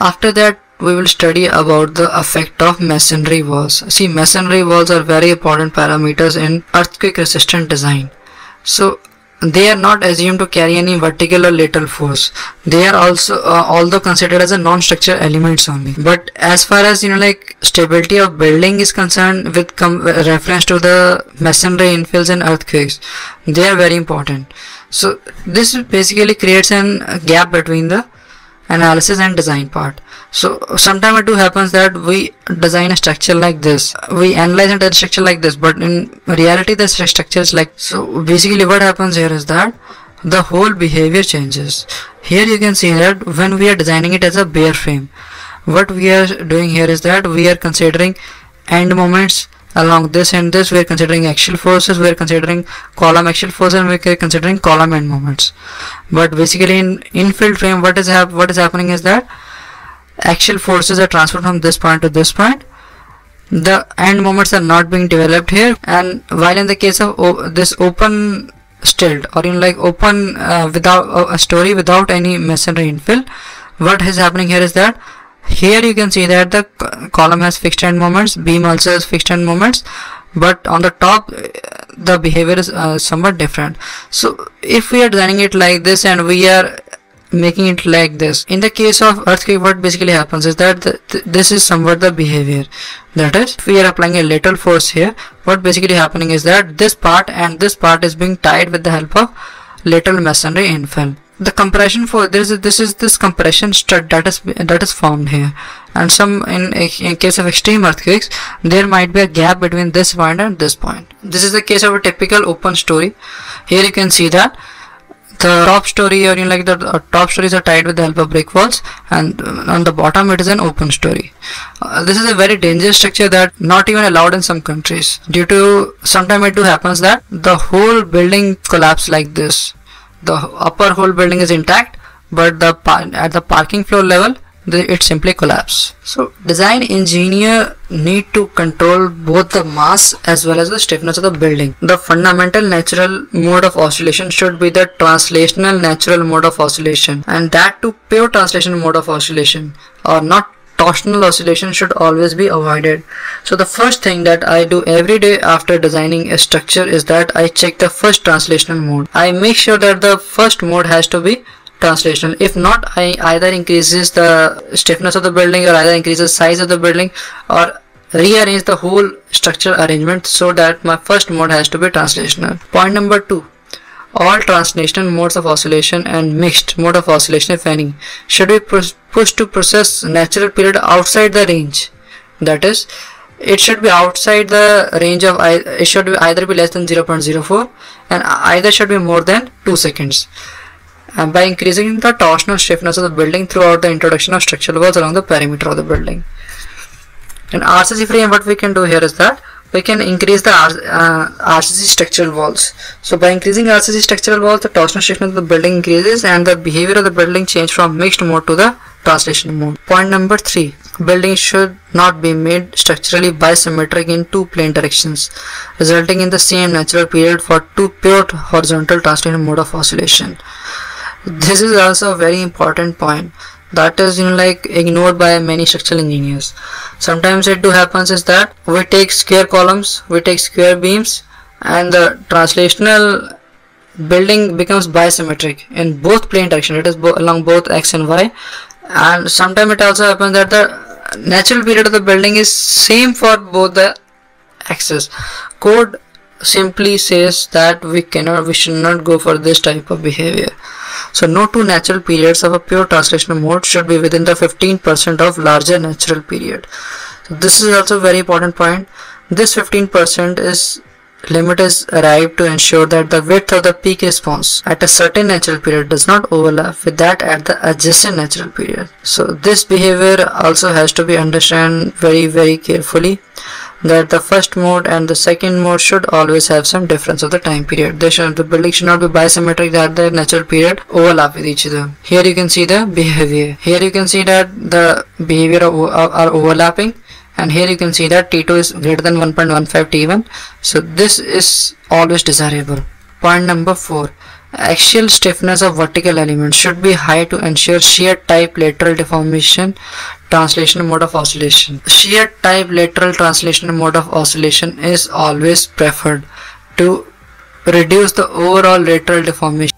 After that, we will study about the effect of masonry walls. See, masonry walls are very important parameters in earthquake resistant design. So, they are not assumed to carry any vertical or lateral force they are also uh, although considered as a non-structural elements only but as far as you know like stability of building is concerned with reference to the masonry infills and earthquakes they are very important so this basically creates a gap between the analysis and design part. So sometimes it happens that we design a structure like this. We analyze a structure like this but in reality the structure is like so basically what happens here is that the whole behavior changes. Here you can see that when we are designing it as a bare frame what we are doing here is that we are considering end moments along this and this we are considering axial forces we are considering column axial forces and we are considering column end moments. But basically in infill frame what is what is happening is that axial forces are transferred from this point to this point. The end moments are not being developed here. And while in the case of this open stilt or in like open uh, without uh, a story without any masonry infill what is happening here is that here you can see that the column has fixed end moments beam also has fixed end moments but on the top the behavior is uh, somewhat different. So if we are designing it like this and we are making it like this in the case of earthquake what basically happens is that th this is somewhat the behavior. That is we are applying a lateral force here. What basically happening is that this part and this part is being tied with the help of lateral masonry infill the compression for this is this is this compression strut that is that is formed here. And some in, in case of extreme earthquakes there might be a gap between this point and this point. This is the case of a typical open story. Here you can see that the top story or you like the uh, top stories are tied with the help of brick walls and on the bottom it is an open story. Uh, this is a very dangerous structure that not even allowed in some countries. Due to sometimes it do happens that the whole building collapse like this the upper whole building is intact but the at the parking floor level it simply collapse. So design engineer need to control both the mass as well as the stiffness of the building. The fundamental natural mode of oscillation should be the translational natural mode of oscillation and that to pure translation mode of oscillation or not torsional oscillation should always be avoided. So the first thing that I do every day after designing a structure is that I check the first translational mode. I make sure that the first mode has to be translational. If not, I either increases the stiffness of the building or either increases size of the building or rearrange the whole structure arrangement so that my first mode has to be translational. Point number two all translational modes of oscillation and mixed mode of oscillation if any should be pushed to process natural period outside the range? That is it should be outside the range of it should be either be less than 0.04 and either should be more than 2 seconds. And by increasing the torsional stiffness of the building throughout the introduction of structural walls along the perimeter of the building. In RCC frame what we can do here is that we can increase the uh, RCC structural walls. So by increasing RCC structural walls, the torsional stiffness of the building increases and the behavior of the building change from mixed mode to the translation mode. Point number three, building should not be made structurally bisymmetric in two plane directions, resulting in the same natural period for two pure horizontal translation mode of oscillation. This is also a very important point that is you know like ignored by many structural engineers. Sometimes it do happens is that we take square columns we take square beams and the translational building becomes bisymmetric in both plane direction. It is bo along both x and y. And sometimes it also happens that the natural period of the building is same for both the axes code simply says that we cannot we should not go for this type of behavior. So no two natural periods of a pure translational mode should be within the 15% of larger natural period. So this is also very important point. This 15% is limit is arrived to ensure that the width of the peak response at a certain natural period does not overlap with that at the adjacent natural period. So this behavior also has to be understood very very carefully that the first mode and the second mode should always have some difference of the time period. They should, the building should not be bisymmetric that the natural period overlap with each other. Here you can see the behavior. Here you can see that the behavior are, are overlapping and here you can see that T2 is greater than 1.15 T1. So this is always desirable. Point number 4. Axial stiffness of vertical elements should be high to ensure shear type lateral deformation translation mode of oscillation. Shear type lateral translation mode of oscillation is always preferred to reduce the overall lateral deformation